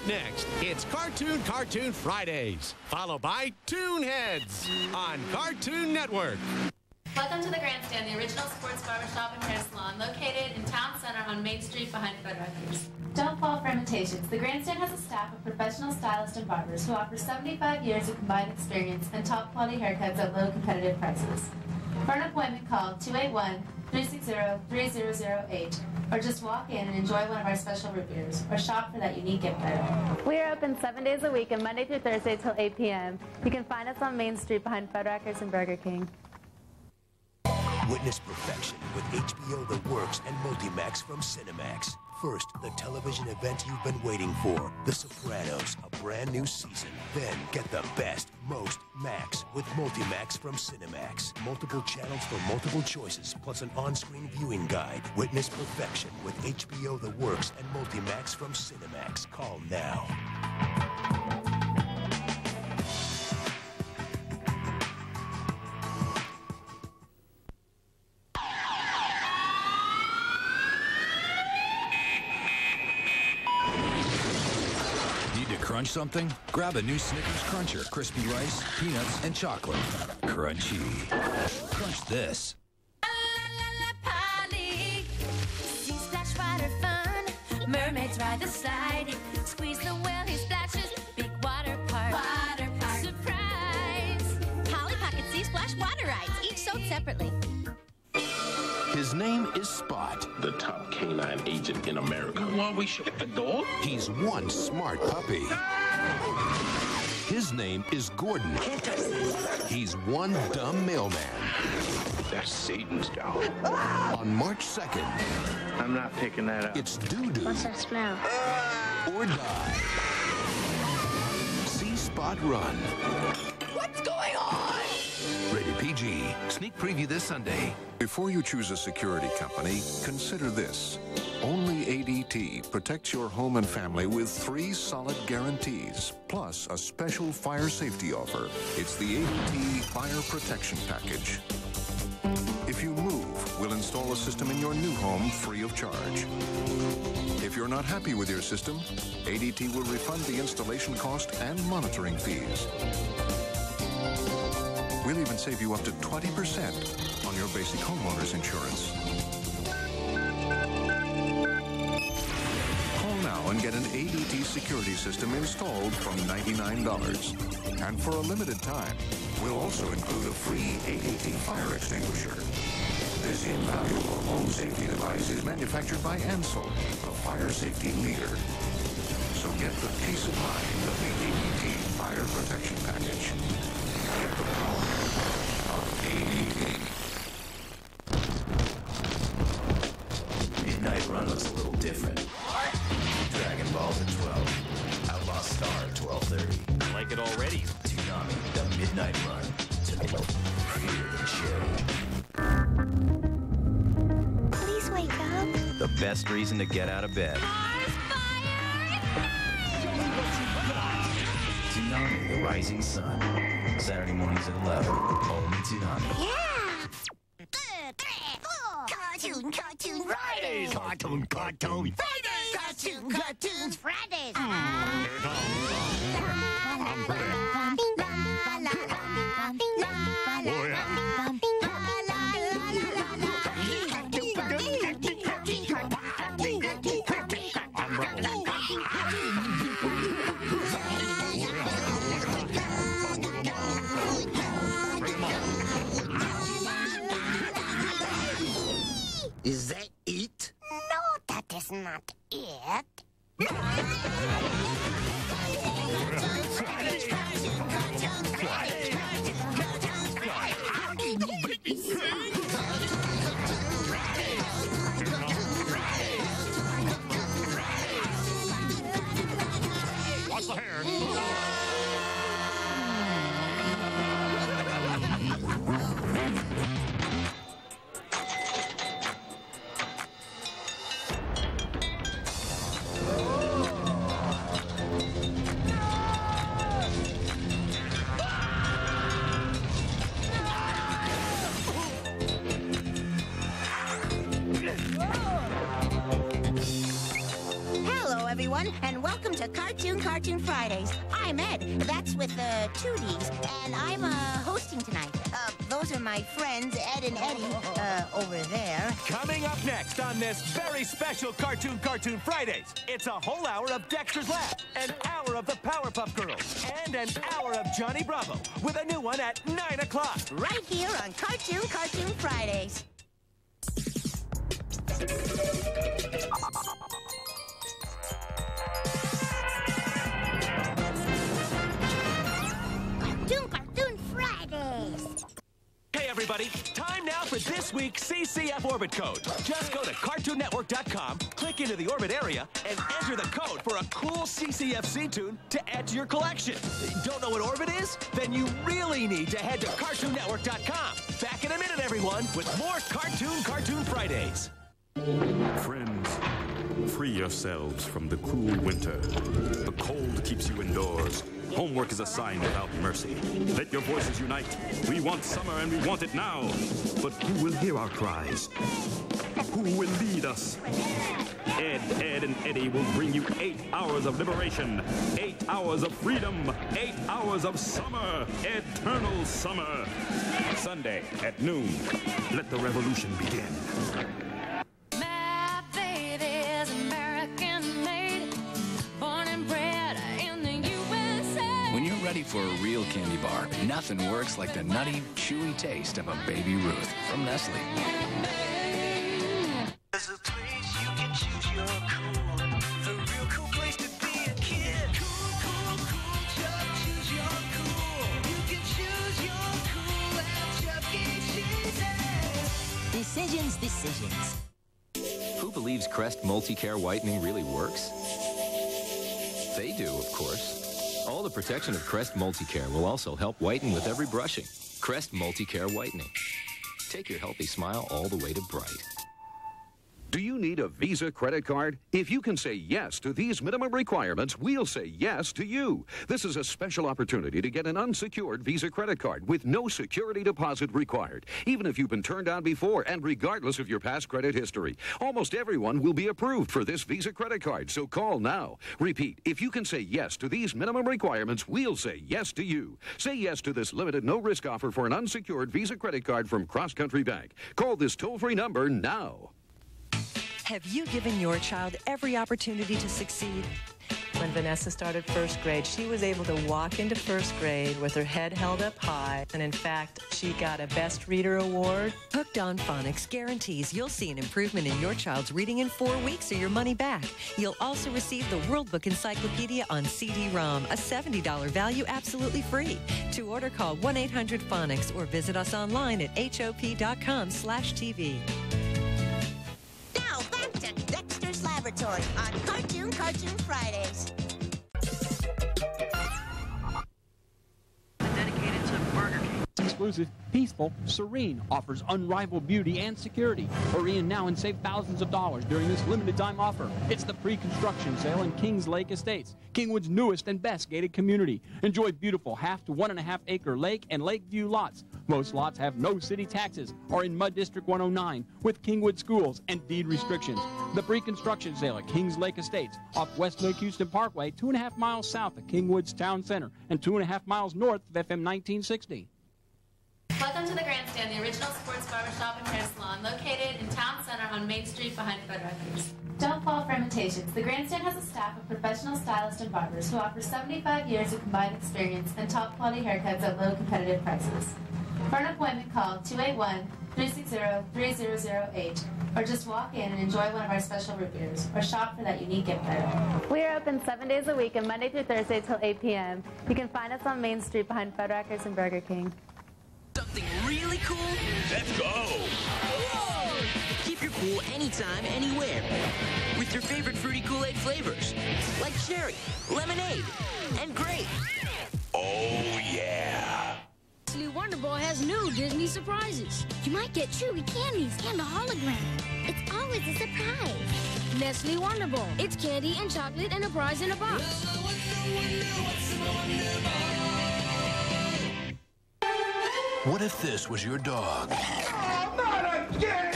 up next, it's Cartoon Cartoon Fridays, followed by Toonheads on Cartoon Network. Welcome to the Grandstand, the original sports barbershop and hair salon located in Town Center on Main Street behind Fuddruckers. Don't fall for imitations. The Grandstand has a staff of professional stylists and barbers who offer 75 years of combined experience and top quality haircuts at low competitive prices. For an appointment, call 281-360-3008 or just walk in and enjoy one of our special root beers or shop for that unique gift item. We are open seven days a week and Monday through Thursday till 8 p.m. You can find us on Main Street behind Fuddruckers and Burger King. Witness perfection with HBO The Works and Multimax from Cinemax. First, the television event you've been waiting for, The Sopranos, a brand new season. Then get the best, most Max with Multimax from Cinemax. Multiple channels for multiple choices, plus an on-screen viewing guide. Witness perfection with HBO The Works and Multimax from Cinemax. Call now. Crunch something? Grab a new Snickers Cruncher. Crispy rice, peanuts, and chocolate. Crunchy. Crunch this. Polly. Sea splash water fun. Mermaids ride the slide. Squeeze the whale, he splashes. Big water park. Water park. Surprise. Polly Pocket Sea Splash water rides, each sold separately. His name is Spot, the top canine agent in America. Why we shut the door? He's one smart puppy. His name is Gordon. He's one dumb mailman. That's Satan's dog. On March 2nd, I'm not picking that up. it's doo-doo What's that smell? or die. See Spot run. Rated PG. Sneak preview this Sunday. Before you choose a security company, consider this. Only ADT protects your home and family with three solid guarantees, plus a special fire safety offer. It's the ADT Fire Protection Package. If you move, we'll install a system in your new home free of charge. If you're not happy with your system, ADT will refund the installation cost and monitoring fees. We'll even save you up to 20% on your basic homeowner's insurance. Call now and get an ADT security system installed from $99. And for a limited time, we'll also include a free ADT fire extinguisher. This invaluable home safety device is manufactured by Ansul, a fire safety leader. So get the peace of mind of the ADT Fire Protection Package. Midnight Run. Tonight, fear the cherry. Please wake up. The best reason to get out of bed. Toonami, The Rising Sun. Saturday mornings at 11. Only Toonami. Yeah. Two, three, four. Cartoon, cartoon Fridays. Cartoon, cartoon. Fridays. Cartoon, cartoons Fridays. Is Fridays. I'm Ed. That's with uh, two D's, and I'm uh, hosting tonight. Uh, those are my friends, Ed and Eddie, uh, over there. Coming up next on this very special Cartoon Cartoon Fridays, it's a whole hour of Dexter's Lab, an hour of the Powerpuff Girls, and an hour of Johnny Bravo with a new one at 9 o'clock. Right here on Cartoon Cartoon Fridays. Everybody, time now for this week's CCF Orbit Code. Just go to CartoonNetwork.com, click into the orbit area, and enter the code for a cool CCFC tune to add to your collection. Don't know what orbit is? Then you really need to head to CartoonNetwork.com. Back in a minute, everyone, with more Cartoon Cartoon Fridays. Friends, free yourselves from the cruel winter. The cold keeps you indoors. Homework is a sign without mercy. Let your voices unite. We want summer and we want it now. But who will hear our cries? Who will lead us? Ed, Ed, and Eddie will bring you eight hours of liberation, eight hours of freedom, eight hours of summer, eternal summer. Sunday at noon. Let the revolution begin. Ready for a real candy bar, nothing works like the nutty, chewy taste of a Baby Ruth from Nestle. There's a place you can choose your cool. A real cool place to be a kid. Cool, cool, cool. Just choose your cool. You can choose your cool at Chuck. Cheese's. Decisions, decisions. Who believes Crest Multicare Whitening really works? They do, of course. All the protection of Crest Multicare will also help whiten with every brushing. Crest Multicare Whitening. Take your healthy smile all the way to bright. Do you need a Visa credit card? If you can say yes to these minimum requirements, we'll say yes to you. This is a special opportunity to get an unsecured Visa credit card with no security deposit required, even if you've been turned down before and regardless of your past credit history. Almost everyone will be approved for this Visa credit card, so call now. Repeat, if you can say yes to these minimum requirements, we'll say yes to you. Say yes to this limited no risk offer for an unsecured Visa credit card from Cross Country Bank. Call this toll free number now. Have you given your child every opportunity to succeed? When Vanessa started first grade, she was able to walk into first grade with her head held up high, and in fact, she got a Best Reader Award. Hooked on Phonics guarantees you'll see an improvement in your child's reading in four weeks or your money back. You'll also receive the World Book Encyclopedia on CD-ROM, a $70 value absolutely free. To order, call 1-800-PHONICS or visit us online at hop.com slash TV. To Dexter's Laboratory on Cartoon Cartoon Fridays. Exclusive, peaceful, serene, offers unrivaled beauty and security. Hurry in now and save thousands of dollars during this limited time offer. It's the pre-construction sale in Kings Lake Estates, Kingwood's newest and best gated community. Enjoy beautiful half to one and a half acre lake and lake view lots. Most lots have no city taxes, are in Mud District 109 with Kingwood schools and deed restrictions. The pre-construction sale at Kings Lake Estates off West Lake Houston Parkway, two and a half miles south of Kingwood's Town Center and two and a half miles north of FM 1960. To the Grandstand, the original sports barbershop and hair salon located in Town Center on Main Street behind Fuddruckers. Don't fall for imitations. The Grandstand has a staff of professional stylists and barbers who offer 75 years of combined experience and top quality haircuts at low competitive prices. For an appointment, call 281-360-3008 or just walk in and enjoy one of our special root beers or shop for that unique gift item. We are open seven days a week and Monday through Thursday till 8 p.m. You can find us on Main Street behind Fuddruckers and Burger King. Something really cool? Let's go! Whoa! Keep your cool anytime, anywhere. With your favorite fruity Kool-Aid flavors. Like cherry, lemonade, and grape. Oh, yeah. Nestle Wonder Ball has new Disney surprises. You might get chewy candies and a hologram. It's always a surprise. Nestle Wonder Ball. It's candy and chocolate and a prize in a box. What if this was your dog? Oh, not again!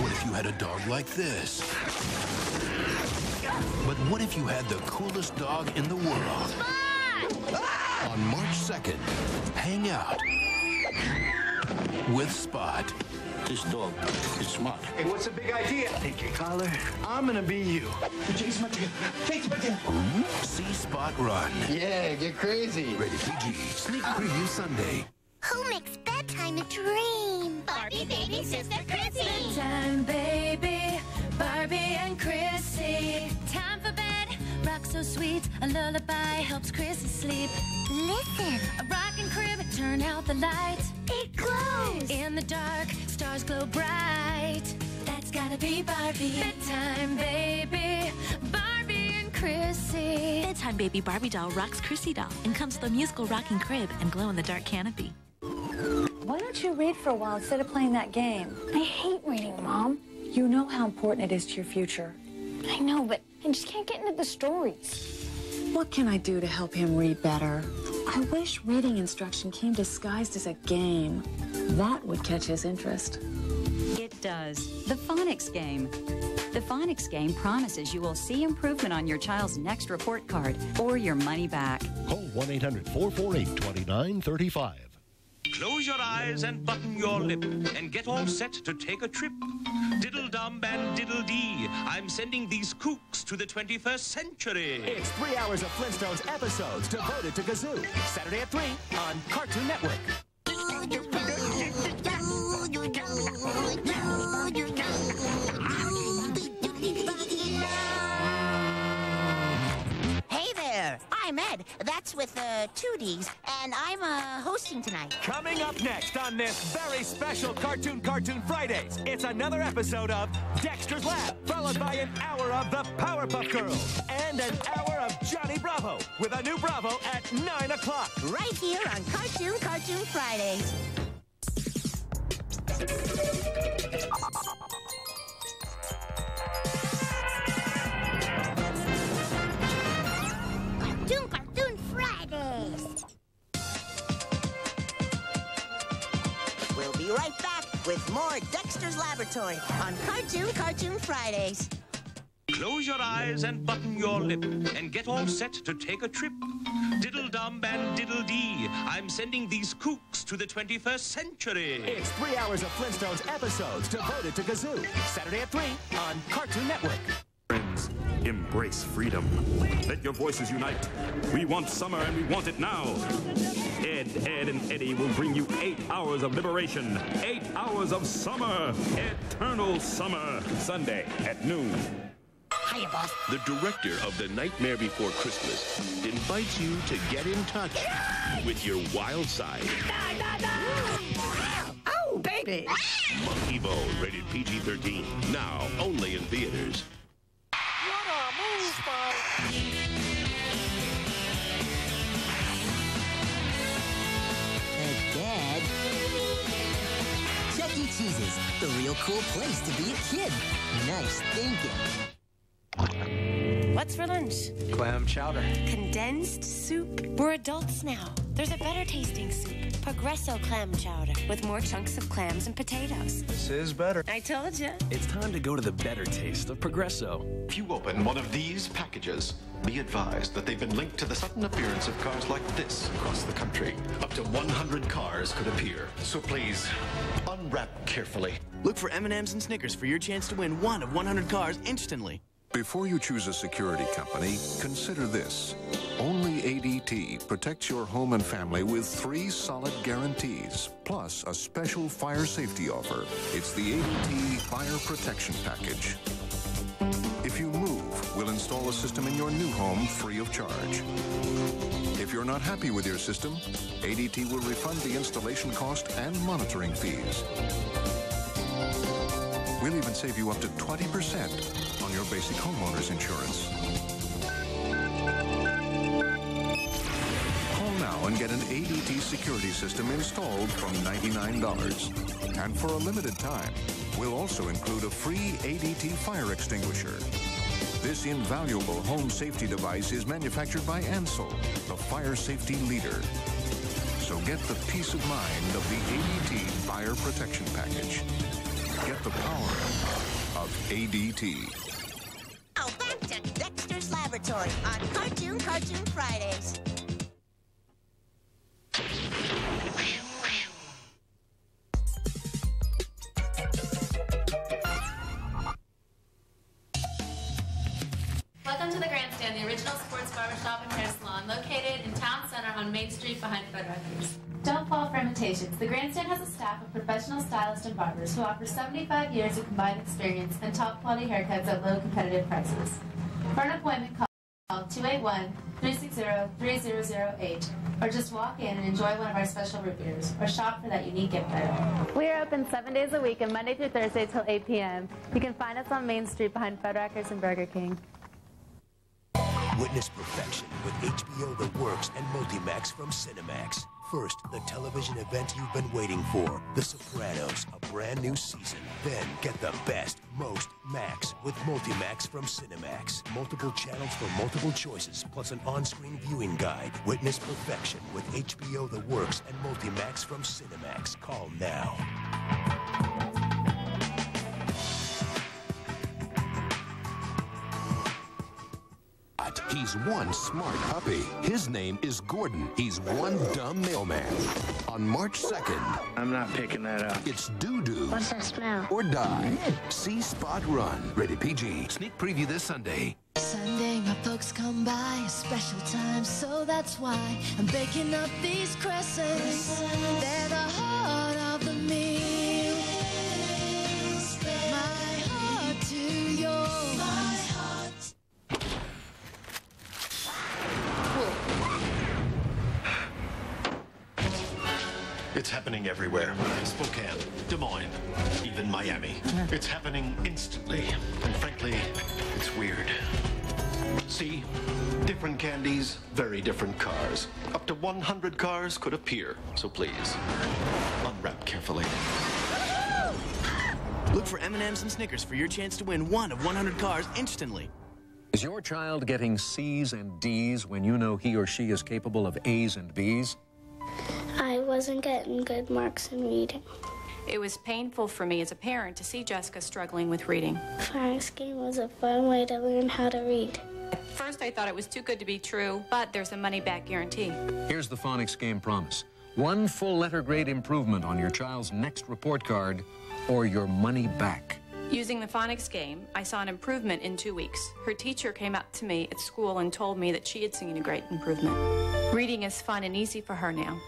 What if you had a dog like this? But what if you had the coolest dog in the world? On March 2nd, hang out with Spot. This dog is smart. Hey, what's the big idea? Take your collar. I'm gonna be you. See Spot run. Yeah, get crazy. Rated PG. Sneak preview Sunday. Who makes bedtime a dream? Barbie baby sister Chrissy. Bedtime baby, Barbie and Chrissy. Time for bed, rock so sweet. A lullaby helps Chrissy sleep. Listen. A rocking crib, turn out the light. It glows. In the dark, stars glow bright. That's gotta be Barbie. Bedtime baby, Barbie and Chrissy. Bedtime Baby Barbie doll rocks Chrissy doll and comes with a musical rocking crib and glow in the dark canopy. Why don't you read for a while instead of playing that game? I hate reading, Mom. You know how important it is to your future. I know, but I just can't get into the stories. What can I do to help him read better? I wish reading instruction came disguised as a game. That would catch his interest. It does. The phonics game. The phonics game promises you will see improvement on your child's next report card or your money back. Call 1 800 448 2935. Close your eyes and button your lip and get all set to take a trip. Diddle dum and diddle dee. I'm sending these kooks to the 21st century. It's three hours of Flintstones episodes devoted to Gazoo. Saturday at 3 on Cartoon Network. I'm Ed. That's with uh, two D's, and I'm uh, hosting tonight. Coming up next on this very special Cartoon Cartoon Fridays, it's another episode of Dexter's Lab, followed by an hour of the Powerpuff Girls, and an hour of Johnny Bravo, with a new Bravo at 9 o'clock. Right here on Cartoon Cartoon Fridays. Right back with more Dexter's Laboratory on Cartoon Cartoon Fridays. Close your eyes and button your lip and get all set to take a trip. Diddle dum and diddle dee. I'm sending these kooks to the 21st century. It's three hours of Flintstones episodes devoted to Gazoo. Saturday at 3 on Cartoon Network. Friends, embrace freedom. Let your voices unite. We want summer and we want it now. Ed, Ed, and Eddie will bring you eight hours of liberation. Eight hours of summer. Eternal summer. Sunday at noon. Hiya, boss. The director of The Nightmare Before Christmas invites you to get in touch with your wild side. Oh, baby. Monkey Bone, rated PG-13. Now, only in theaters. Dad. Chuck E. Cheese's, the real cool place to be a kid. Nice thinking. What's for lunch? Clam chowder. Condensed soup. We're adults now. There's a better tasting soup. Progresso clam chowder with more chunks of clams and potatoes. This is better. I told you. It's time to go to the better taste of Progresso. If you open one of these packages, be advised that they've been linked to the sudden appearance of cars like this across the country. Up to 100 cars could appear. So please, unwrap carefully. Look for M&Ms and Snickers for your chance to win one of 100 cars instantly. Before you choose a security company, consider this. Only ADT protects your home and family with three solid guarantees, plus a special fire safety offer. It's the ADT Fire Protection Package. If you move, we'll install a system in your new home free of charge. If you're not happy with your system, ADT will refund the installation cost and monitoring fees. We'll even save you up to 20% on your basic homeowner's insurance. Call now and get an ADT security system installed from $99. And for a limited time, we'll also include a free ADT fire extinguisher. This invaluable home safety device is manufactured by Ansul, the fire safety leader. So get the peace of mind of the ADT Fire Protection Package. Get the power of ADT. Oh, back to Dexter's Laboratory on Cartoon Cartoon Fridays. Imitations. Has a staff of professional stylists and barbers who offer 75 years of combined experience and top quality haircuts at low competitive prices. For an appointment, call 281-360-3008 or just walk in and enjoy one of our special root beers or shop for that unique gift item. We are open seven days a week and Monday through Thursday till 8 p.m. You can find us on Main Street behind Fuddruckers and Burger King. Witness perfection with HBO The Works and Multimax from Cinemax. First, the television event you've been waiting for, The Sopranos, a brand new season. Then get the best, most Max with Multimax from Cinemax. Multiple channels for multiple choices, plus an on-screen viewing guide. Witness perfection with HBO The Works and Multimax from Cinemax. Call now. One smart puppy. His name is Gordon. He's one dumb mailman. On March 2nd, I'm not picking that up. it's doo doo What's that smell? or die. See Spot Run. Rated PG. Sneak preview this Sunday. Sunday, my folks come by a special time, so that's why I'm baking up these crescents. They're the It's happening instantly. And frankly, it's weird. See? Different candies, very different cars. Up to 100 cars could appear. So please, unwrap carefully. Look for M&Ms and Snickers for your chance to win one of 100 cars instantly. Is your child getting C's and D's when you know he or she is capable of A's and B's? I wasn't getting good marks in reading. It was painful for me as a parent to see Jessica struggling with reading. Phonics game was a fun way to learn how to read. At first, I thought it was too good to be true, but there's a money back guarantee. Here's the phonics game promise. One full letter grade improvement on your child's next report card or your money back. Using the phonics game, I saw an improvement in two weeks. Her teacher came up to me at school and told me that she had seen a great improvement. Reading is fun and easy for her now.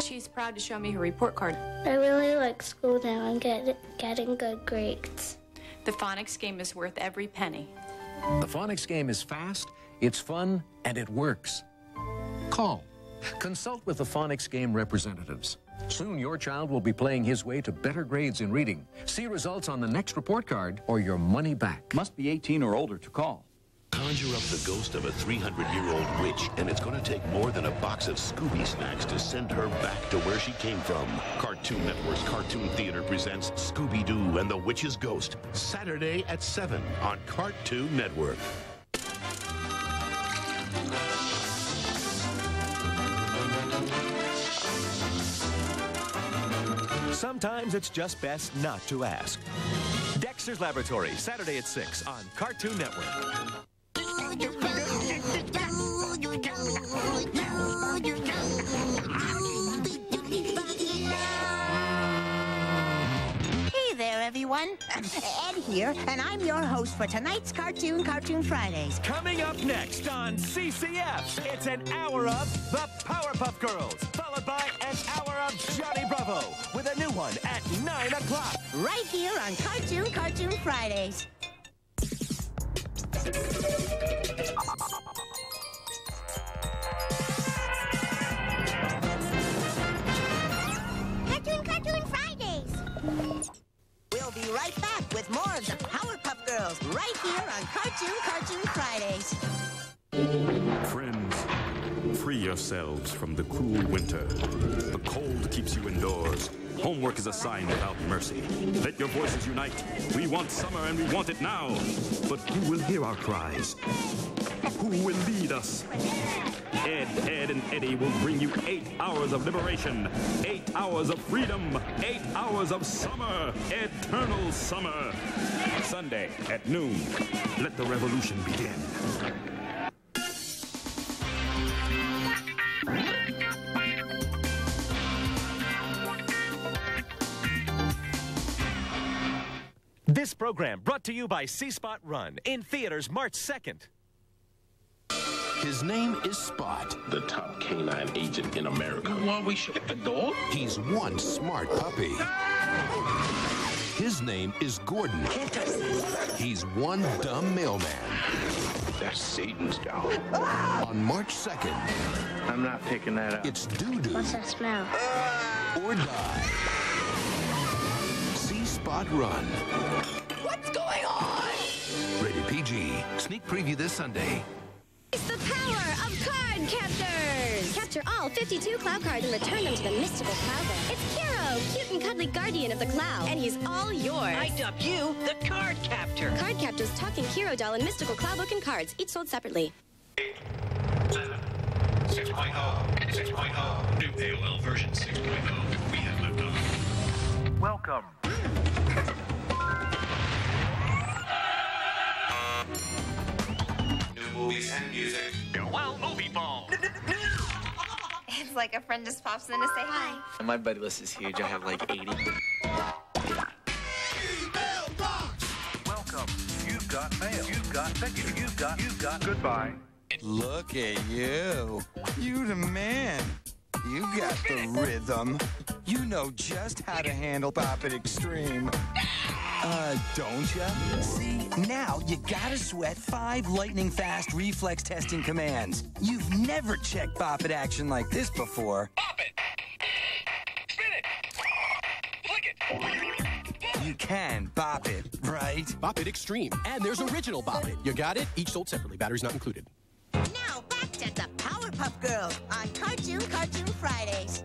She's proud to show me her report card. I really like school now and get, getting good grades. The phonics game is worth every penny. The phonics game is fast, it's fun, and it works. Call. Consult with the phonics game representatives. Soon your child will be playing his way to better grades in reading. See results on the next report card or your money back. Must be 18 or older to call. Conjure up the ghost of a 300-year-old witch, and it's going to take more than a box of Scooby snacks to send her back to where she came from. Cartoon Network's Cartoon Theater presents Scooby-Doo and the Witch's Ghost, Saturday at 7 on Cartoon Network. Sometimes it's just best not to ask. Dexter's Laboratory, Saturday at 6 on Cartoon Network. Hey there, everyone. Ed here, and I'm your host for tonight's Cartoon Cartoon Fridays. Coming up next on CCF, it's an hour of the Powerpuff Girls, followed by an hour of Johnny Bravo, with a new one at 9 o'clock. Right here on Cartoon Cartoon Fridays. Cartoon Cartoon Fridays. We'll be right back with more of the Powerpuff Girls right here on Cartoon Cartoon Fridays. Friends, free yourselves from the cruel winter. The cold keeps you indoors. Homework is a sign without mercy. Let your voices unite. We want summer and we want it now. But who will hear our cries? Who will lead us? Ed, Ed, and Eddie will bring you eight hours of liberation, eight hours of freedom, eight hours of summer, eternal summer. Sunday. Sunday at noon. Let the revolution begin. Program brought to you by See Spot Run in theaters March 2nd. His name is Spot, the top canine agent in America. Why we should the dog? He's one smart puppy. His name is Gordon. He's one dumb mailman. That's Satan's dog. On March 2nd, I'm not picking that up. it's doo doo What's that smell? or die. See Spot Run. What's going on? Rated PG. Sneak preview this Sunday. It's the power of card captors! Capture all 52 Clow cards and return them to the mystical Clow. It's Kero, cute and cuddly guardian of the Clow, and he's all yours. I dub you the card captor. Card captors talking Kero doll and mystical Clow book and cards, each sold separately. 6.0, 6.0, new AOL version 6.0. We have left off. Welcome. Movies and music. Wow, movie ball. It's like a friend just pops in to say hi. My buddy list is huge. I have like 80. Welcome. You've got mail. You've got tickets. You've got. You've got. Goodbye. Look at you. You the man. You got the rhythm. You know just how to handle Bop It Extreme. Uh, don't ya? See, now you gotta sweat five lightning fast reflex testing commands. You've never checked Bop It action like this before. Bop it! Spin it! Flick it! You can bop it, right? Bop It Extreme. And there's original Bop It. You got it? Each sold separately. Batteries not included. Now back to the Powerpuff Girls on Cartoon Cartoon Fridays.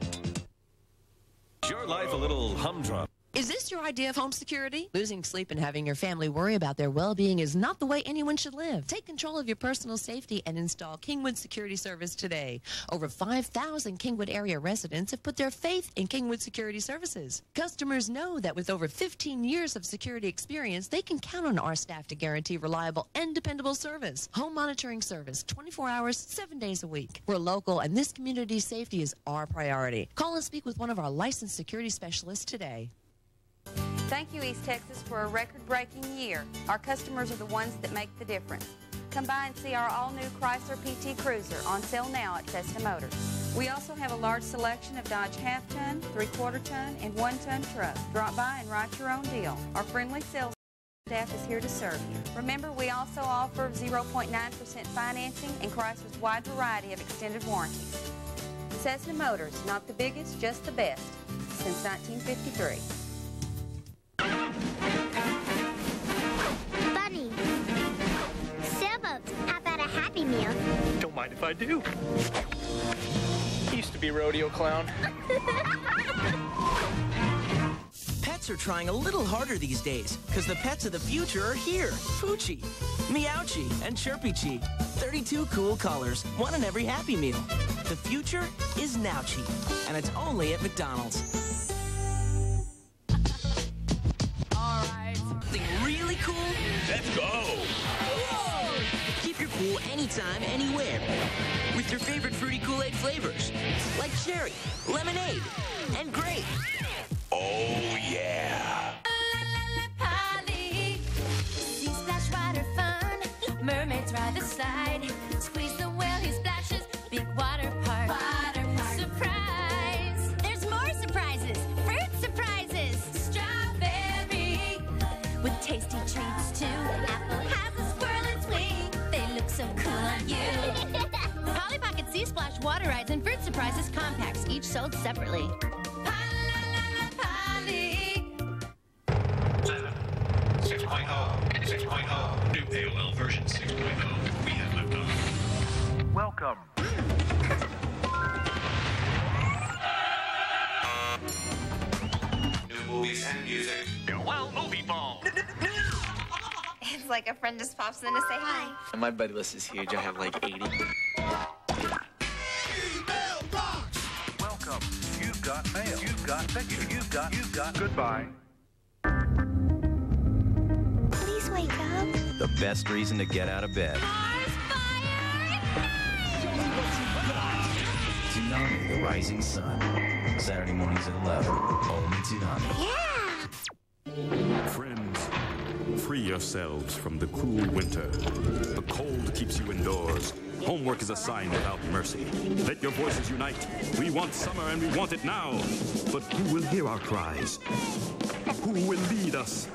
Is your life a little humdrum? Is this your idea of home security? Losing sleep and having your family worry about their well-being is not the way anyone should live. Take control of your personal safety and install Kingwood Security Service today. Over 5,000 Kingwood area residents have put their faith in Kingwood Security Services. Customers know that with over 15 years of security experience, they can count on our staff to guarantee reliable and dependable service. Home monitoring service 24 hours, 7 days a week. We're local and this community's safety is our priority. Call and speak with one of our licensed security specialists today. Thank you, East Texas, for a record-breaking year. Our customers are the ones that make the difference. Come by and see our all-new Chrysler PT Cruiser on sale now at Cessna Motors. We also have a large selection of Dodge half-ton, three-quarter-ton, and one-ton trucks. Drop by and write your own deal. Our friendly sales staff is here to serve you. Remember, we also offer 0.9% financing and Chrysler's wide variety of extended warranties. Cessna Motors, not the biggest, just the best, since 1953. Happy Meal? Don't mind if I do. Used to be rodeo clown. Pets are trying a little harder these days because the pets of the future are here. Poochie, Meowchi, and Chirpy 32 cool colors, one in every Happy Meal. The future is Nowchi, and it's only at McDonald's. Anytime, anywhere. With your favorite fruity Kool-Aid flavors, like cherry, lemonade, and grape. Sold separately. 6.0, 6.0, new AOL version 6.0. We have left off. Welcome. New movies and music. Wow, movie ball. It's like a friend just pops in to say hi. My buddy list is huge. I have like 80. You've got tickets. You've got. You've got. Goodbye. Please wait the best reason to get out of bed. Toonami, the rising sun. Saturday mornings at 11. Only Toonami. Friends, free yourselves from the cruel winter. The cold keeps you indoors. Homework is assigned without mercy. Let your voices unite. We want summer and we want it now. But who will hear our cries? Who will lead us?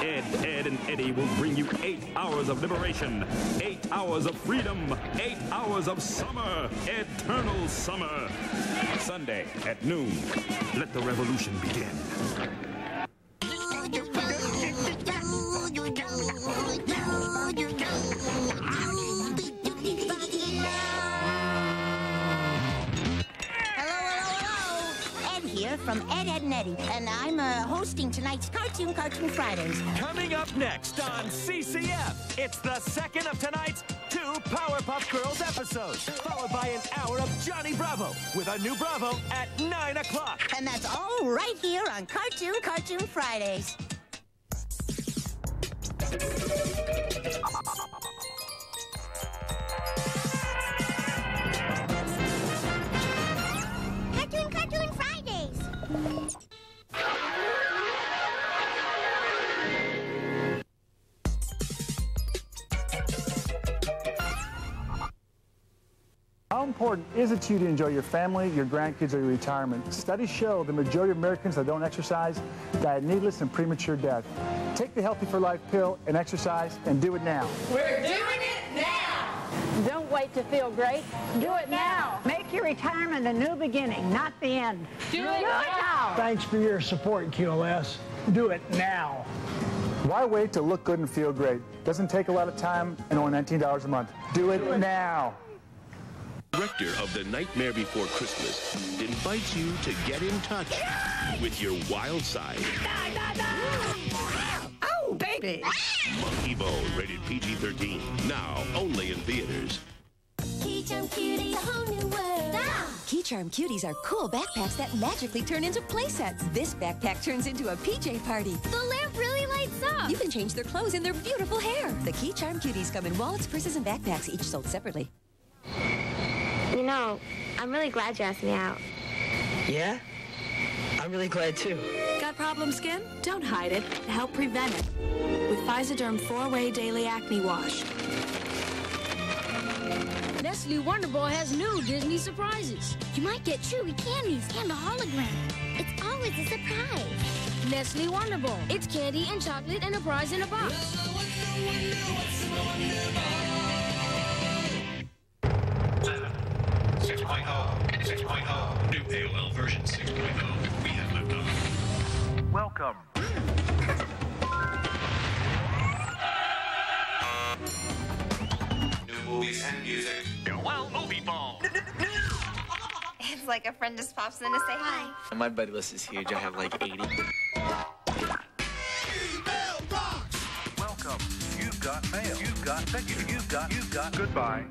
Ed, Ed, and Eddie will bring you eight hours of liberation, eight hours of freedom, eight hours of summer, eternal summer. Sunday at noon. Let the revolution begin. From Ed, Ed, and Eddie, and I'm uh, hosting tonight's Cartoon Cartoon Fridays. Coming up next on CCF, it's the second of tonight's two Powerpuff Girls episodes, followed by an hour of Johnny Bravo with a new Bravo at 9 o'clock. And that's all right here on Cartoon Cartoon Fridays. Cartoon Cartoon Fridays. Important is it to you to enjoy your family, your grandkids, or your retirement? Studies show the majority of Americans that don't exercise die a needless and premature death. Take the Healthy for Life pill and exercise and do it now. We're doing it now. Don't wait to feel great. Do it now. Make your retirement a new beginning, not the end. Do, it, now. Thanks for your support, QLS. Do it now. Why wait to look good and feel great? Doesn't take a lot of time and only $19 a month. Do it now. Director of The Nightmare Before Christmas invites you to get in touch with your wild side. Oh, baby. Monkey Bone, rated PG-13. Now, only in theaters. Key Charm Cutie, a whole new world. Ah! Key Charm Cuties are cool backpacks that magically turn into playsets. This backpack turns into a PJ party. The lamp really lights up. You can change their clothes and their beautiful hair. The Key Charm Cuties come in wallets, purses, and backpacks, each sold separately. You know, I'm really glad you asked me out. Yeah? I'm really glad too. Got problem skin? Don't hide it. Help prevent it. With pHisoderm 4-Way Daily Acne Wash. Nestle Wonder Ball has new Disney surprises. You might get chewy candies and a hologram. It's always a surprise. Nestle Wonder Ball. It's candy and chocolate and a prize in a box. 6.0, 6.0. New AOL version 6.0. We have moved on. Welcome. New movies and music. Well, movie ball. It's like a friend just pops in to say hi. My buddy list is huge. I have like 80. Welcome. You've got mail. You've got thank you. You've got you've got goodbye.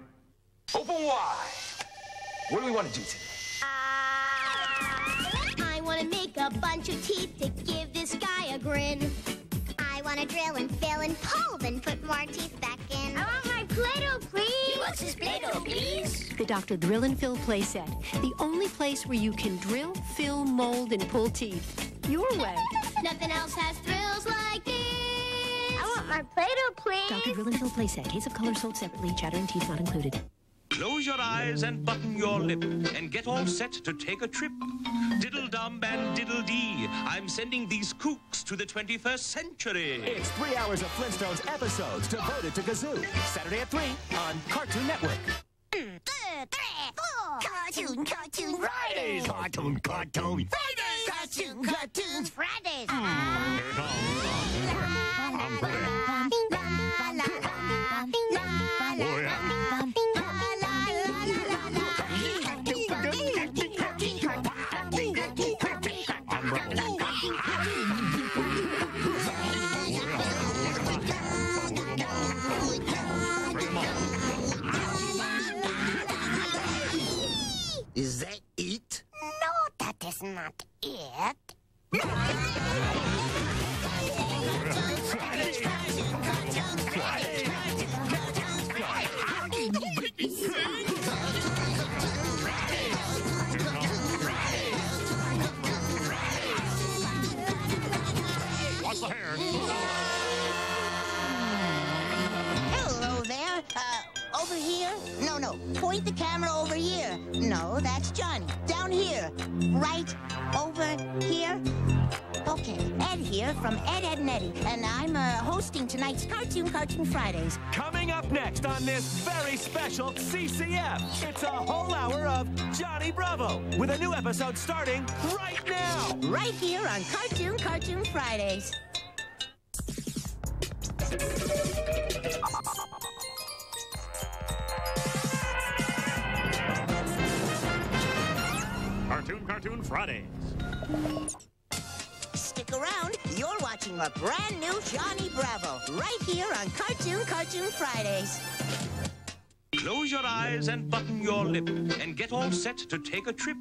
Open wide. What do we want to do today? I want to make a bunch of teeth to give this guy a grin. I want to drill and fill and pull, then put more teeth back in. I want my Play-Doh, please. He wants his Play-Doh, please. The Dr. Drill and Fill playset. The only place where you can drill, fill, mold, and pull teeth. Your way. Nothing else has thrills like this. I want my Play-Doh, please. Dr. Drill and Fill playset. Case of color sold separately. Chattering teeth not included. Close your eyes and button your lip and get all set to take a trip. Diddle dum and diddle dee. I'm sending these kooks to the 21st century. It's three hours of Flintstones episodes devoted to Gazoo. Saturday at 3 on Cartoon Network. Cartoon, cartoon Fridays. Cartoon, cartoon. Fridays. Cartoon, cartoons Fridays. Is No, that is not it. Over here? No, no. Point the camera over here. No, that's Johnny. Down here. Right over here. Okay, Ed here from Ed, Edd n Eddy, and I'm uh, hosting tonight's Cartoon Cartoon Fridays. Coming up next on this very special CCF, it's a whole hour of Johnny Bravo with a new episode starting right now. Right here on Cartoon Cartoon Fridays. Cartoon Cartoon Fridays. Stick around. You're watching a brand new Johnny Bravo right here on Cartoon Cartoon Fridays. Close your eyes and button your lip and get all set to take a trip.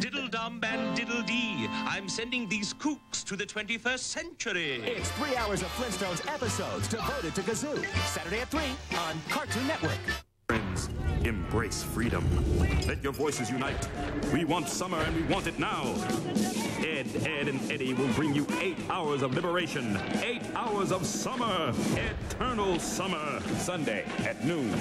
Diddle dum and diddle dee. I'm sending these kooks to the 21st century. It's three hours of Flintstones episodes devoted to Gazoo. Saturday at 3 on Cartoon Network. Friends, embrace freedom. Let your voices unite. We want summer and we want it now. Ed, Edd n Eddy will bring you eight hours of liberation. Eight hours of summer. Eternal summer. Sunday at noon.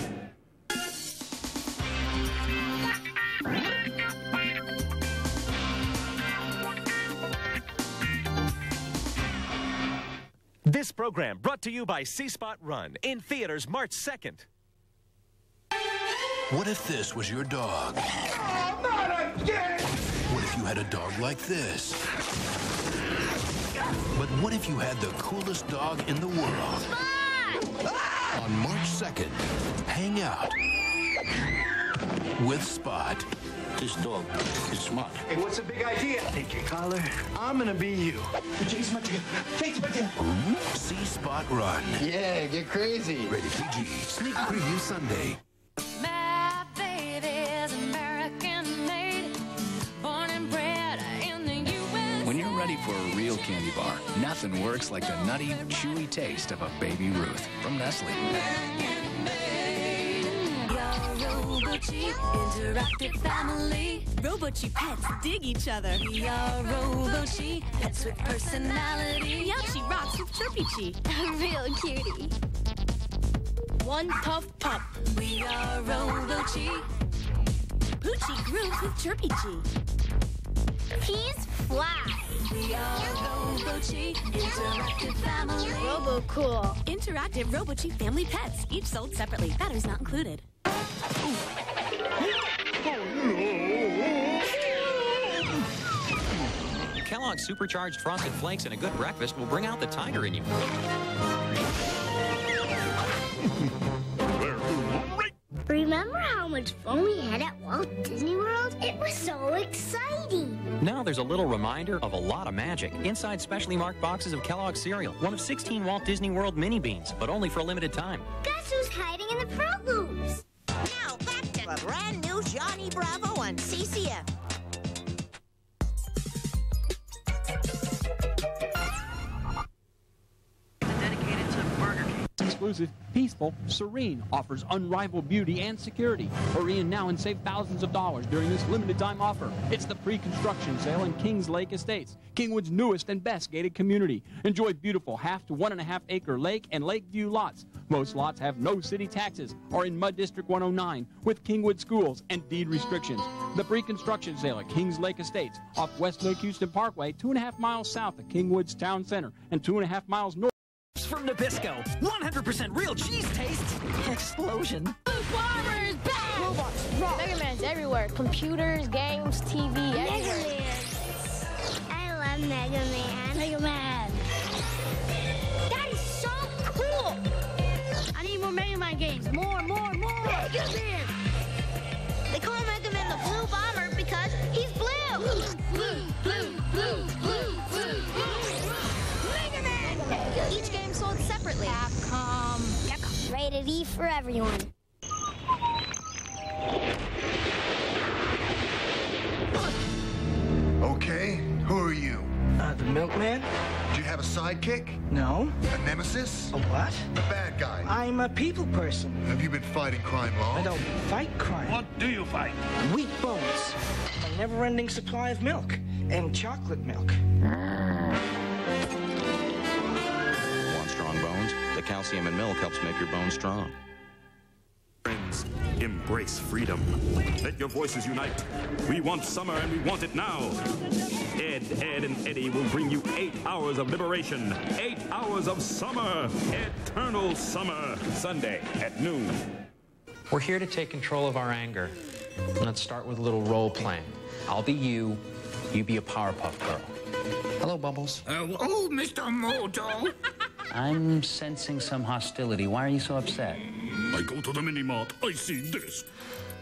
This program brought to you by See Spot Run in theaters March 2nd. What if this was your dog? Oh, not again! What if you had a dog like this? But what if you had the coolest dog in the world? Spot! On March 2nd, hang out with Spot. This dog is smart. Hey, what's the big idea? Take your collar. I'm gonna be you. Chase my tail. Chase my tail. See Spot Run. Yeah, get crazy. Rated PG. Sneak preview Sunday. Candy bar, nothing works like the nutty, chewy taste of a Baby Ruth from Nestle. Interactive family. Robo-Chi pets dig each other. We are Robo-Chi, pets with personality. Meowchi rocks with Chirpy Chi. A real cutie. One puff pup. We are Robo-Chi. Poochie grooves with Chirpy Chi. He's fly. Robo-Chi, interactive family. Robo cool. Interactive Robo-Chi family pets, each sold separately. Batteries not included. Kellogg's supercharged frosted flakes and a good breakfast will bring out the tiger in you. Remember how much fun we had at Walt Disney World? It was so exciting. Now there's a little reminder of a lot of magic inside specially marked boxes of Kellogg's cereal, one of 16 Walt Disney World mini beans, but only for a limited time. Guess who's hiding in the Froot Loops? Now back to a brand new Johnny Bravo on CCF. Exclusive, peaceful, serene, offers unrivaled beauty and security. Hurry in now and save thousands of dollars during this limited time offer. It's the pre-construction sale in Kings Lake Estates, Kingwood's newest and best gated community. Enjoy beautiful half to one and a half acre lake and lake view lots. Most lots have no city taxes, are in Mud District 109 with Kingwood schools and deed restrictions. The pre-construction sale at Kings Lake Estates off West Lake Houston Parkway, two and a half miles south of Kingwood's Town Center and two and a half miles north. From Nabisco, 100% real cheese taste. Explosion. Farmers back! Robots, rock. Mega Man's everywhere. Computers, games, TV, Mega everywhere. Man. I love Mega Man. Mega Man. That is so cool. I need more Mega Man games. More, more, more. Mega Man. They call Mega Man the Blue Bomber separately. Capcom. Capcom. Rated E for everyone. Okay, who are you? Uh, the milkman? Do you have a sidekick? No. A nemesis? A what? A bad guy? I'm a people person. Have you been fighting crime long? I don't fight crime. What do you fight? Weak bones. A never-ending supply of milk. And chocolate milk. Calcium in milk helps make your bones strong. Friends, Embrace freedom. Let your voices unite. We want summer and we want it now. Ed, Edd n Eddy will bring you eight hours of liberation. Eight hours of summer. Eternal summer. Sunday at noon. We're here to take control of our anger. Let's start with a little role playing. I'll be you, you be a Powerpuff Girl. Hello, Bubbles. Uh, oh, Mr. Moto. I'm sensing some hostility. Why are you so upset? I go to the mini mart. I see this.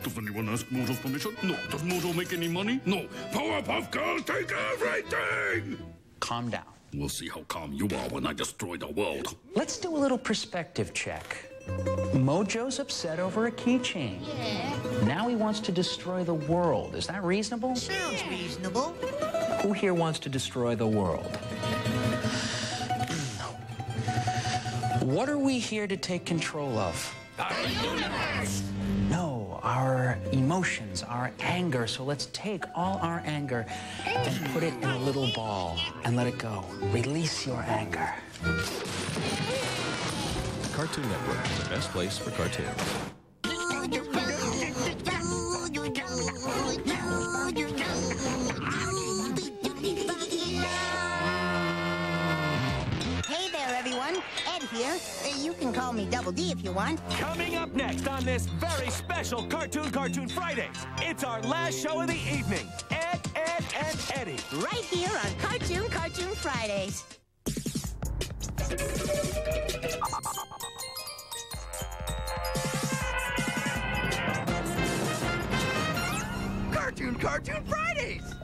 Does anyone ask Mojo's permission? No. Does Mojo make any money? No. Powerpuff Girls take everything! Calm down. We'll see how calm you are when I destroy the world. Let's do a little perspective check. Mojo's upset over a keychain. Yeah. Now he wants to destroy the world. Is that reasonable? Sounds reasonable. Who here wants to destroy the world? What are we here to take control of? Our universe. No, our emotions, our anger. So let's take all our anger and put it in a little ball and let it go. Release your anger. Cartoon Network, is the best place for cartoons. Can call me Double D if you want. Coming up next on this very special Cartoon Cartoon Fridays, it's our last show of the evening. Ed, Edd n Eddy. Right here on Cartoon Cartoon Fridays. Cartoon Cartoon Fridays!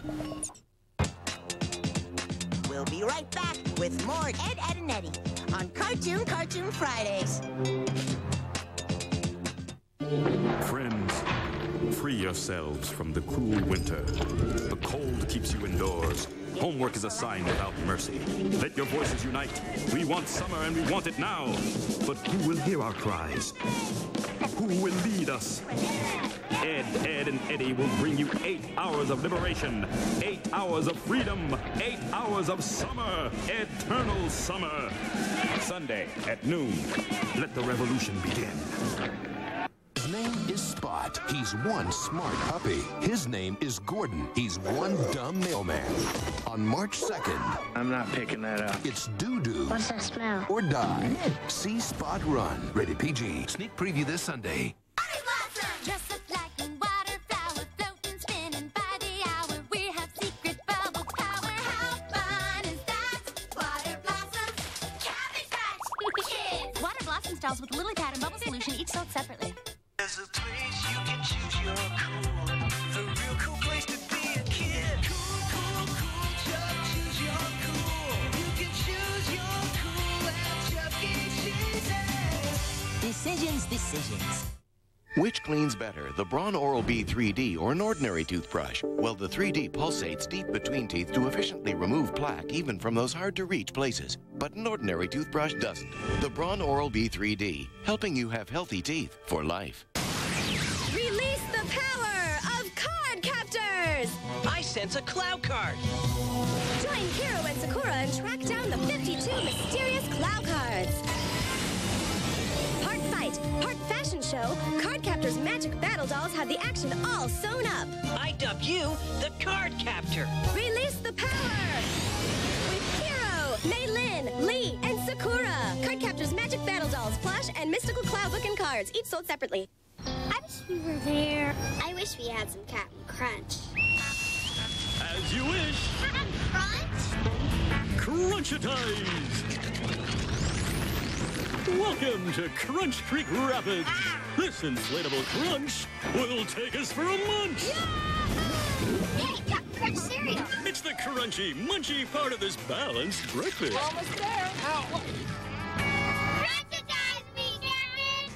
We'll be right back with more Ed, Edd n Eddy on Cartoon Cartoon Fridays. Friends, free yourselves from the cruel winter. The cold keeps you indoors. Homework is a sign without mercy. Let your voices unite. We want summer and we want it now. But who will hear our cries? Who will lead us? Ed, Edd n Eddy will bring you eight hours of liberation, eight hours of freedom, eight hours of summer, eternal summer. Sunday at noon. Let the revolution begin. His name is Spot. He's one smart puppy. His name is Gordon. He's one dumb mailman. On March 2nd, I'm not picking that up. it's doo doo What's that smell? or die. See Spot run. Rated PG. Sneak preview this Sunday. Water blossoms dolls with lily pad and bubble solution, each sold separately. There's a place you can choose your cool. The real cool place to be a kid. Cool, cool, cool. Just choose your cool. You can choose your cool at Chuck E. Cheese's. Decisions, decisions. Which cleans better, the Braun Oral B 3D or an ordinary toothbrush? Well, the 3D pulsates deep between teeth to efficiently remove plaque even from those hard to reach places. But an ordinary toothbrush doesn't. The Braun Oral B 3D, helping you have healthy teeth for life. Release the power of Cardcaptors! I sense a Clow card. Join Kero and Sakura and track down the 52 mysterious Part part fashion show, Cardcaptor's magic battle dolls have the action all sewn up. I dub you the Cardcaptor. Release the power! With Kero, Meilin, Lee, and Sakura. Cardcaptor's magic battle dolls, plush, and mystical Clow book and cards, each sold separately. I wish we were there. I wish we had some Captain Crunch. As you wish. Captain Crunch? Crunchitize! Welcome to Crunch Creek Rapids. This inflatable crunch will take us for a munch. Hey, Captain Crunch cereal. It's the crunchy, munchy part of this balanced breakfast. Almost there. Ow. Crunchitize me, Captain!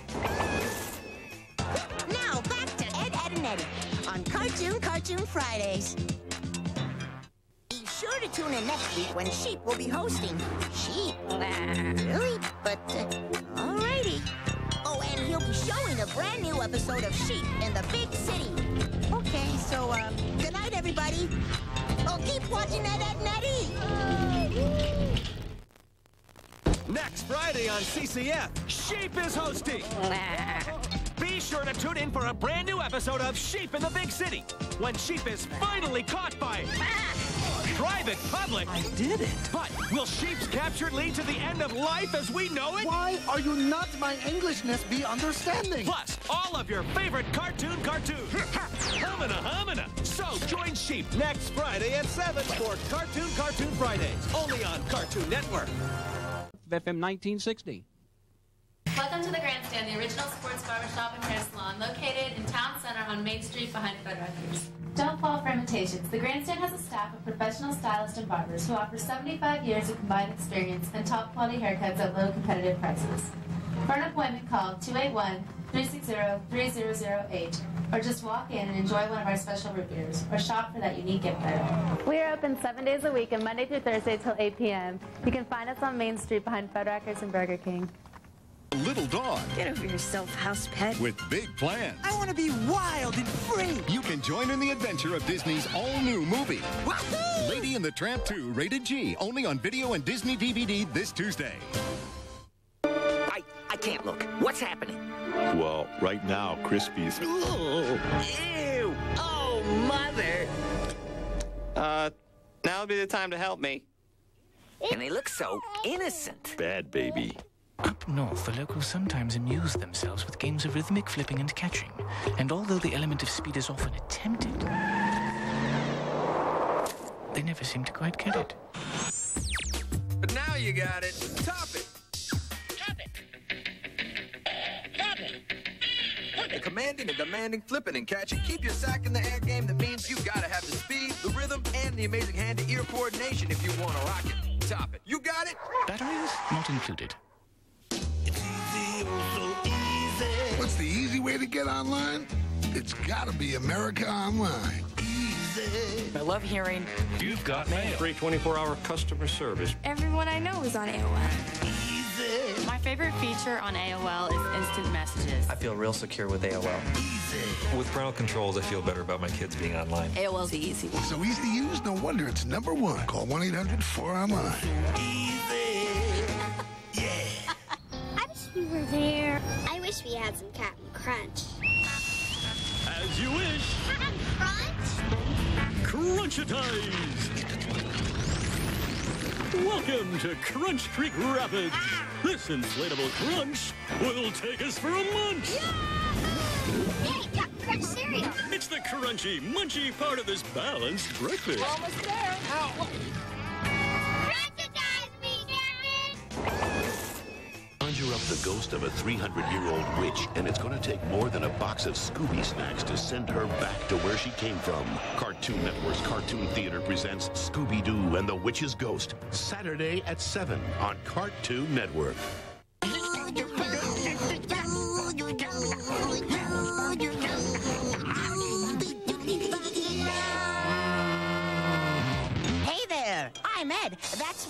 Now back to Ed, Edd n Eddy on Cartoon Cartoon Fridays. Be sure to tune in next week when Sheep will be hosting. Sheep? really? But, uh, alrighty. Oh, and he'll be showing a brand new episode of Sheep in the big city. Okay, so, um, good night, everybody. Oh, keep watching Ed, Ed, and Eddie. Next Friday on CCF, Sheep is hosting. Be sure to tune in for a brand new episode of Sheep in the Big City when Sheep is finally caught by private public. I did it. But will Sheep's capture lead to the end of life as we know it? Why are you not my Englishness be understanding? Plus, all of your favorite cartoon cartoons. Humana humana. So join Sheep next Friday at 7 for Cartoon Cartoon Fridays, only on Cartoon Network. FM 1960. Welcome to the Grandstand, the original sports barbershop and hair salon located in Town Center on Main Street behind Fred. Don't fall for imitations. The Grandstand has a staff of professional stylists and barbers who offer 75 years of combined experience and top quality haircuts at low competitive prices. For an appointment, call 281-360-3008 or just walk in and enjoy one of our special root beers or shop for that unique gift item. We are open seven days a week and Monday through Thursday till 8 p.m. You can find us on Main Street behind Fuddruckers and Burger King. Little dog Get over yourself, house pet. with big plans. I want to be wild and free. You can join in the adventure of Disney's all-new movie, Wahoo! Lady and the Tramp 2, rated G, only on video and Disney DVD this Tuesday. I, I can't look. What's happening? Well, right now, Crispy's. Ooh, ew. Oh, mother. Uh, now would be the time to help me. And they look so innocent. Bad baby. Up north, the locals sometimes amuse themselves with games of rhythmic flipping and catching. And although the element of speed is often attempted, they never seem to quite get it. But now you got it. Bop It. Bop It. Bop It. The commanding and demanding flipping and catching. Keep your sack in the air game. That means you gotta have the speed, the rhythm, and the amazing hand-to-ear coordination if you want to rock it. Bop It. You got it? Batteries not included. What's the easy way to get online? It's gotta be America Online. Easy. I love hearing. You've got mail. Free 24-hour customer service. Everyone I know is on AOL. Easy. My favorite feature on AOL is instant messages. I feel real secure with AOL. Easy. With parental controls, I feel better about my kids being online. AOL's the easy one. So easy to use, no wonder it's number one. Call 1 800 4 Online. I wish we were there. I wish we had some Captain Crunch. As you wish. Captain Crunch? Crunchitize! Welcome to Crunch Creek Rapids. Ah. This inflatable crunch will take us for a munch. Hey, Captain Crunch cereal. It's the crunchy, munchy part of this balanced breakfast. Almost there. Crunchitize ghost of a 300-year-old witch, and it's going to take more than a box of Scooby snacks to send her back to where she came from. Cartoon Network's Cartoon Theater presents Scooby-Doo and the Witch's Ghost, Saturday at 7 on Cartoon Network.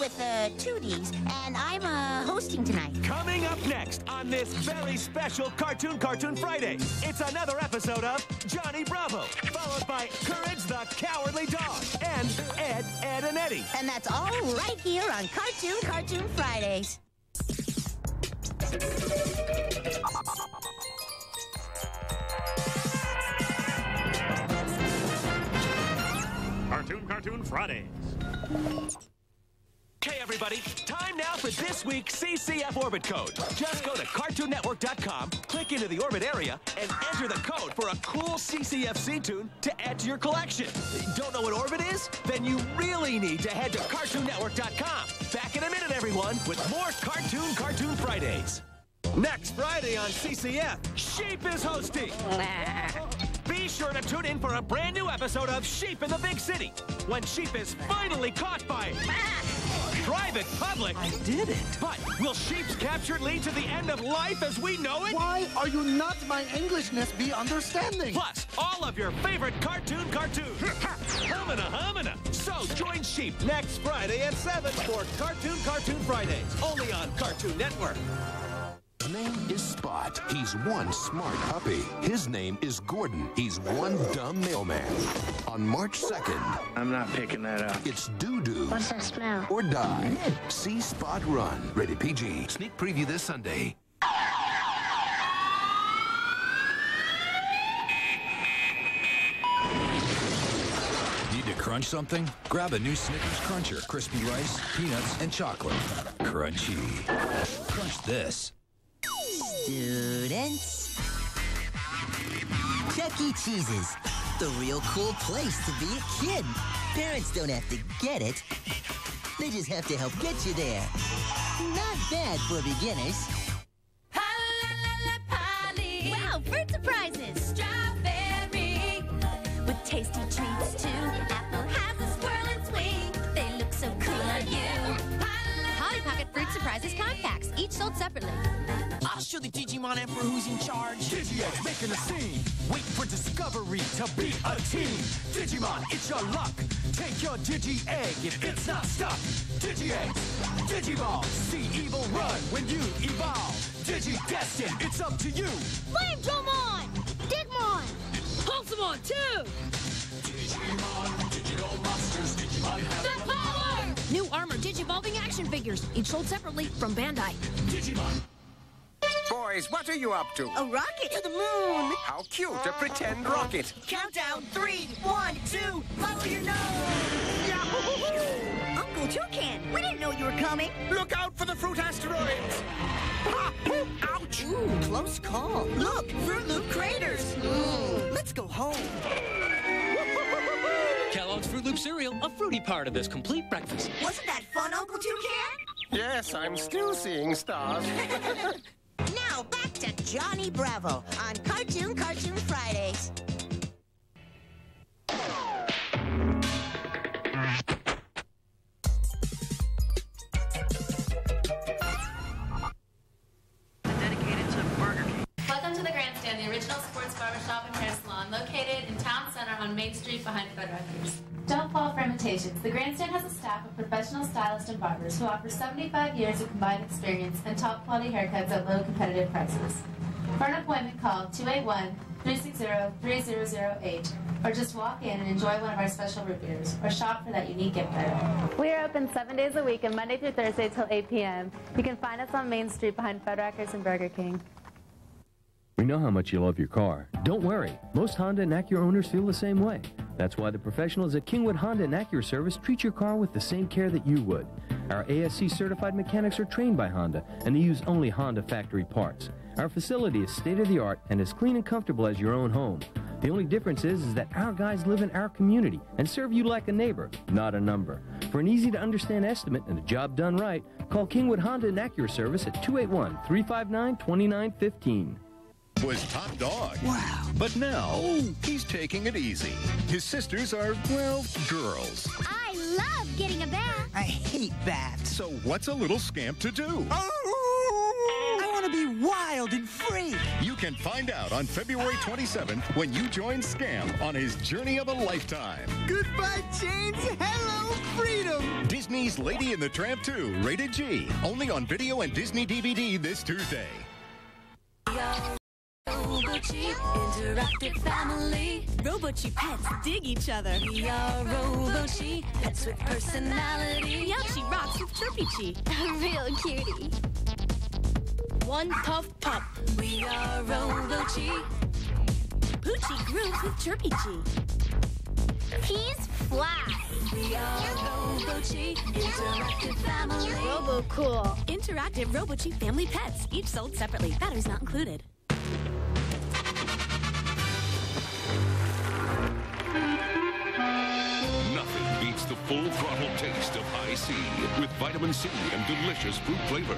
With uh, two D's, and I'm uh, hosting tonight. Coming up next on this very special Cartoon Cartoon Friday, it's another episode of Johnny Bravo, followed by Courage the Cowardly Dog, and Ed, Edd n Eddy. And that's all right here on Cartoon Cartoon Fridays. Cartoon Cartoon Fridays. Okay, everybody, time now for this week's CCF Orbit Code. Just go to CartoonNetwork.com, click into the orbit area, and enter the code for a cool CCFC tune to add to your collection. Don't know what orbit is? Then you really need to head to CartoonNetwork.com. Back in a minute, everyone, with more Cartoon Cartoon Fridays. Next Friday on CCF, Sheep is hosting. Be sure to tune in for a brand new episode of Sheep in the Big City when Sheep is finally caught by private public. I did it. But will Sheep's capture lead to the end of life as we know it? Why are you not my Englishness be understanding? Plus, all of your favorite cartoon cartoons. humana humana. So join Sheep next Friday at 7 for Cartoon Cartoon Fridays, only on Cartoon Network name is Spot. He's one smart puppy. His name is Gordon. He's one dumb mailman. On March 2nd, I'm not picking that up. It's doo doo. What's that smell? Or die. See Spot Run. Rated PG. Sneak preview this Sunday. Need to crunch something? Grab a new Snickers Cruncher. Crispy rice, peanuts, and chocolate. Crunchy. Crunch this. Students. Chuck E. Cheese's. The real cool place to be a kid. Parents don't have to get it. They just have to help get you there. Not bad for beginners. Sold separately. I'll show the Digimon Emperor who's in charge. DigiX making a scene. Wait for discovery to beat a team. Digimon, it's your luck. Take your Digi Egg if it's not stuck. DigiX, Digiball, see evil run when you evolve. Digi Destin, it's up to you. Flamedramon! Digmon! Pulsamon too! Digimon, action figures, each sold separately from Bandai. Digimon. Boys, what are you up to? A rocket to the moon! How cute, a pretend rocket. Countdown, three, one, two, follow your nose! Uncle Toucan, we didn't know you were coming. Look out for the fruit asteroids! Ouch! Ooh, close call. Look, Froot Loop craters. Mm, let's go home. Kellogg's Froot Loop cereal, a fruity part of this complete breakfast. Wasn't that fun, Uncle Toucan? Yes, I'm still seeing stars. Now back to Johnny Bravo on Cartoon Cartoon Fridays. The Grandstand, the original sports barbershop and hair salon located in Town Center on Main Street behind Fuddruckers. Don't fall for imitations. The Grandstand has a staff of professional stylists and barbers who offer 75 years of combined experience and top quality haircuts at low competitive prices. For an appointment, call 281-360-3008 or just walk in and enjoy one of our special root beers or shop for that unique gift item. We are open seven days a week and Monday through Thursday till 8 p.m. You can find us on Main Street behind Fuddruckers and Burger King. We know how much you love your car. Don't worry. Most Honda and Acura owners feel the same way. That's why the professionals at Kingwood Honda and Acura Service treat your car with the same care that you would. Our ASE certified mechanics are trained by Honda and they use only Honda factory parts. Our facility is state of the art and as clean and comfortable as your own home. The only difference is, is that our guys live in our community and serve you like a neighbor, not a number. For an easy to understand estimate and a job done right, call Kingwood Honda and Acura Service at 281 359 2915 was top dog. Wow. But now, he's taking it easy. His sisters are, well, girls. I love getting a bath. I hate baths. So what's a little scamp to do? Oh! I want to be wild and free. You can find out on February 27th when you join Scamp on his journey of a lifetime. Goodbye, chains. Hello, freedom. Disney's Lady and the Tramp 2, rated G. Only on video and Disney DVD this Tuesday. Robochi, interactive family. Robochi pets dig each other. We are Robochi, pets with personality. Yoshi rocks with Chirpy Chi, a real cutie. One puff pup. We are Robochi. Poochie grooves with Chirpy Chi. He's fly. We are Robochi, interactive family. Robo cool. Interactive Robochi family pets, each sold separately. Batteries not included. Full throttle taste of Hi-C with vitamin C and delicious fruit flavor.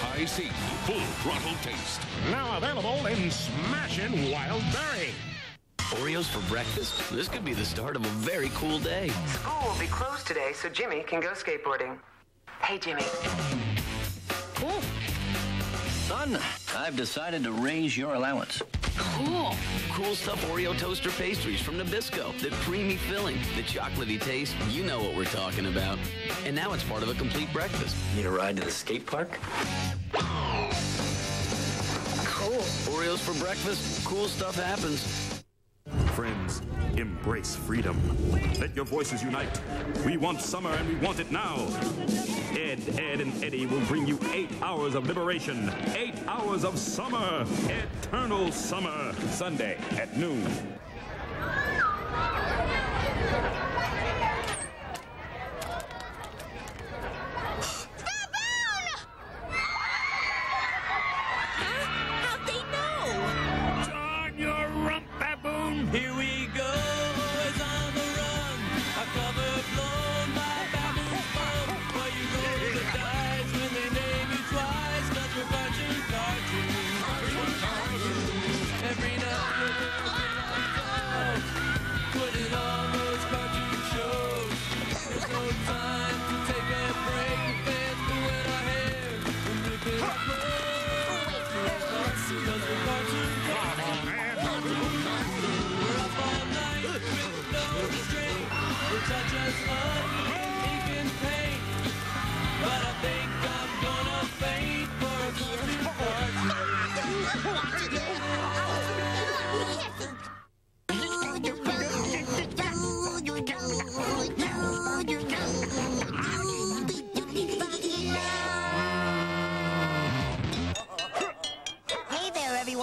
Hi-C, full throttle taste. Now available in Smashin' Wild Berry. Oreos for breakfast? This could be the start of a very cool day. School will be closed today, so Jimmy can go skateboarding. Hey, Jimmy. Cool. Son, I've decided to raise your allowance. Cool. Cool stuff Oreo toaster pastries from Nabisco. The creamy filling, the chocolatey taste. You know what we're talking about. And now it's part of a complete breakfast. Need a ride to the skate park? Cool. Oreos for breakfast. Cool stuff happens. Friends, embrace freedom. Let your voices unite. We want summer and we want it now. Ed, Edd n Eddy will bring you eight hours of liberation, eight hours of summer, eternal summer, Sunday at noon.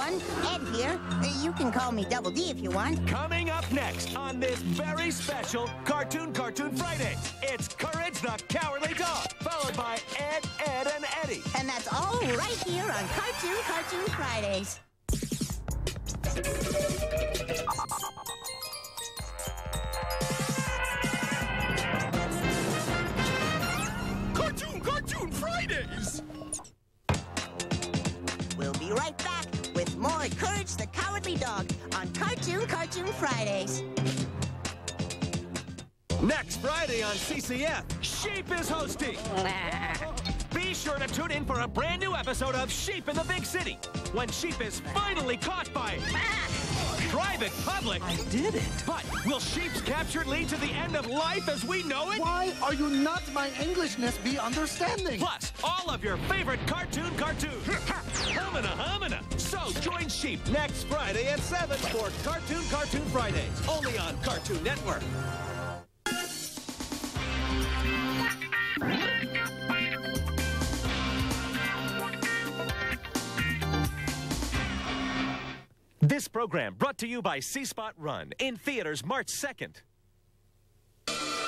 Everyone. Ed here. You can call me Double D if you want. Coming up next on this very special Cartoon Cartoon Friday, it's Courage the Cowardly Dog, followed by Ed, Edd n Eddy. And that's all right here on Cartoon Cartoon Fridays. With Courage the Cowardly Dog on Cartoon Cartoon Fridays. Next Friday on CCF, Sheep is hosting. Be sure to tune in for a brand new episode of Sheep in the Big City, when Sheep is finally caught by private public. I did it. But will Sheep's capture lead to the end of life as we know it? Why are you not my Englishness be understanding? Plus, all of your favorite cartoon cartoons. Humana, humana. So join Sheep next Friday at 7 for Cartoon Cartoon Fridays, only on Cartoon Network. This program brought to you by See Spot Run in theaters March 2nd.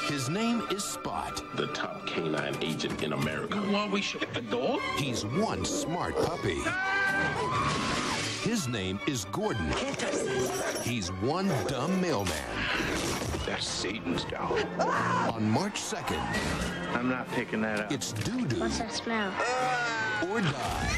His name is Spot, the top canine agent in America. While we shut the door? He's one smart puppy. His name is Gordon. He's one dumb mailman. That's Satan's dog. On March 2nd, I'm not picking that up. it's doo-doo What's that smell? or die.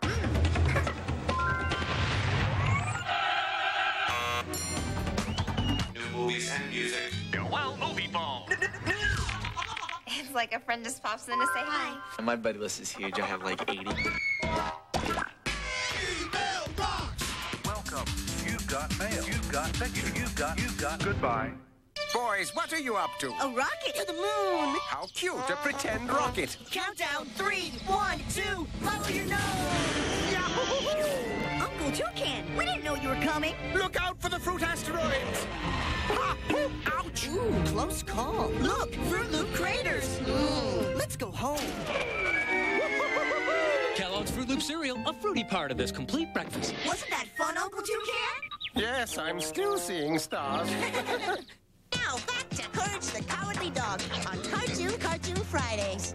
It's like a friend just pops in to say hi. My buddy list is huge. I have like 80. Welcome. You've got mail. You've got you. You've got. You've got. Goodbye. Boys, what are you up to? A rocket to the moon. How cute, a pretend rocket. Countdown, three, one, two, follow your nose. Uncle Toucan, we didn't know you were coming. Look out for the fruit asteroids. Ha! Ouch! Ooh, close call. Look, Froot Loop craters. Ooh, let's go home. Kellogg's Froot Loop cereal, a fruity part of this complete breakfast. Wasn't that fun, Uncle Toucan? Yes, I'm still seeing stars. Now back to Courage the Cowardly Dog on Cartoon Cartoon Fridays.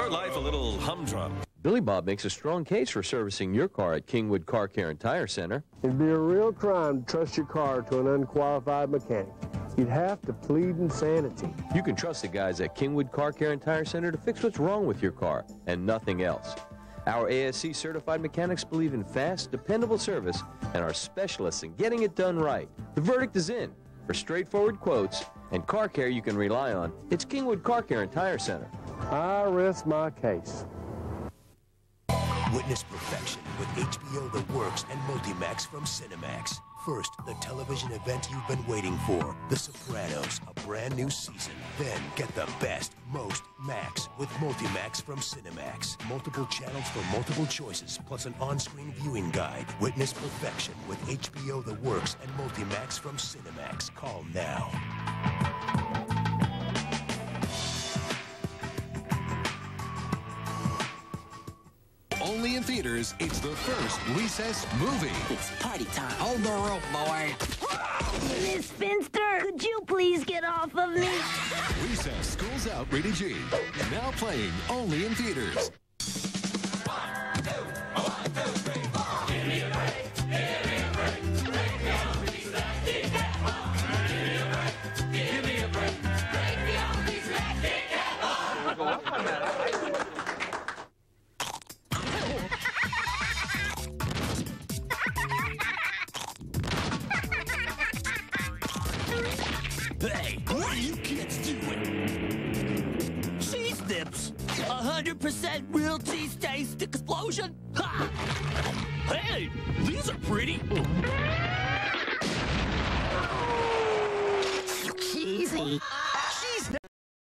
Our life a little humdrum. Billy Bob makes a strong case for servicing your car at Kingwood Car Care and Tire Center. It'd be a real crime to trust your car to an unqualified mechanic. You'd have to plead insanity. You can trust the guys at Kingwood Car Care and Tire Center to fix what's wrong with your car and nothing else. Our ASE certified mechanics believe in fast, dependable service and are specialists in getting it done right. The verdict is in. For straightforward quotes and car care you can rely on, it's Kingwood Car Care and Tire Center. I rest my case. Witness perfection with HBO The Works and Multimax from Cinemax. First, the television event you've been waiting for, The Sopranos, a brand new season. Then get the best, most Max with Multimax from Cinemax. Multiple channels for multiple choices, plus an on-screen viewing guide. Witness perfection with HBO The Works and Multimax from Cinemax. Call now. Only in theaters, it's the first recess movie. It's party time. Hold the rope, boy. Miss Finster, could you please get off of me? Recess Schools Out Rated G. Now playing only in theaters. 100% real cheese taste explosion. Ha! Hey, these are pretty.